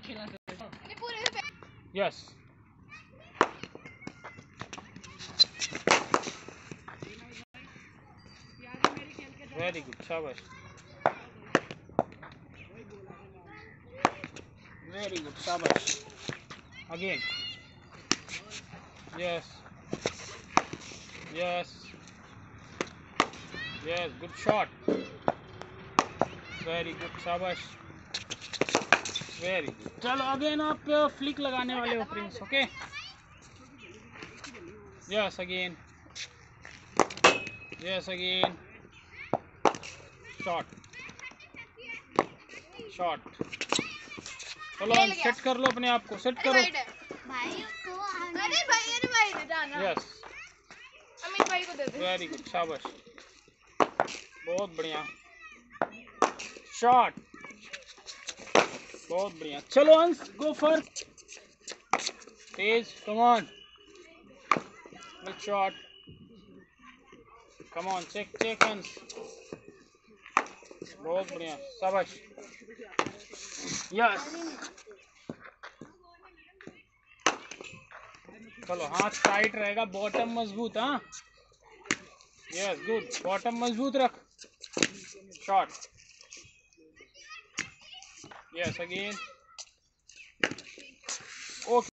खेलना नहीं पूरे पे यस वेरी गुड शाबाश वेरी गुड शाबाश again yes yes yes good shot very good शाबाश वेरी गुड चलो अगेन आप फ्लिक लगाने वाले हो Prince okay yes again yes again shot shot चलो सेट कर लो अपने आप को सेट करो। वाइड भाई अरे भाई अरे भाई जाना। यस अमित भाई को दे दे। वेरी गुड शाबाश। बहुत बढ़िया। शॉट बहुत बढ़िया। चलो Ansh go for Tej come on good shot check check Ansh. बहुत बढ़िया, शाबाश। यस चलो, हाथ टाइट रहेगा बॉटम मज़बूत हाँ। यस गुड बॉटम मज़बूत रख। Shot yes again okay